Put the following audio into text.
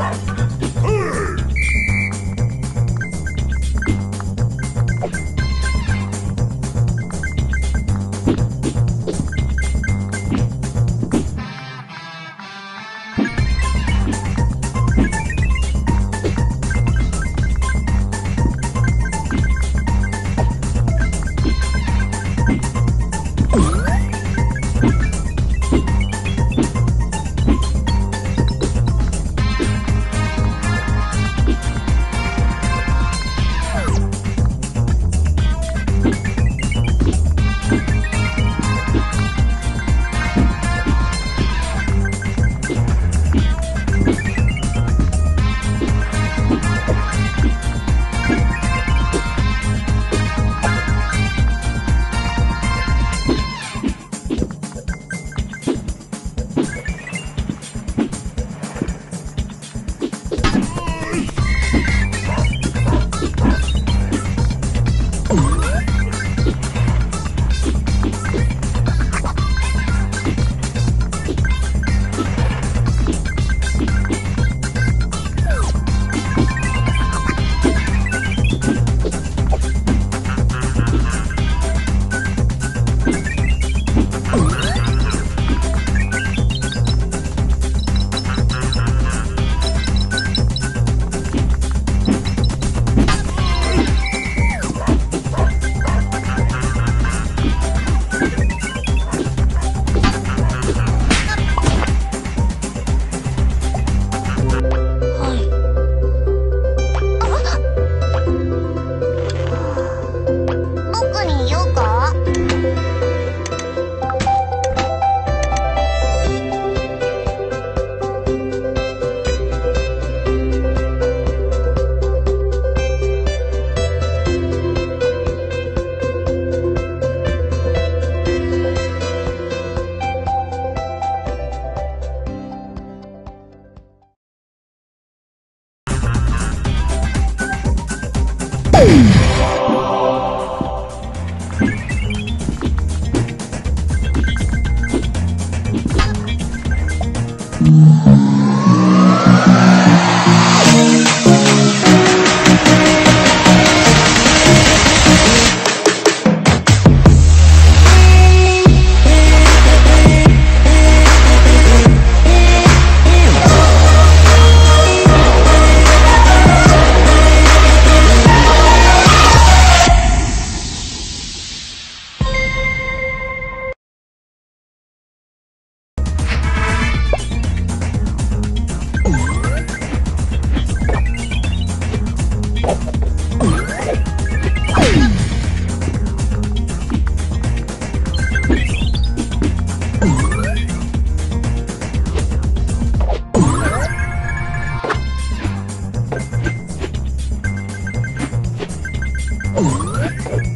Bye. Ooh. Boom! Oh.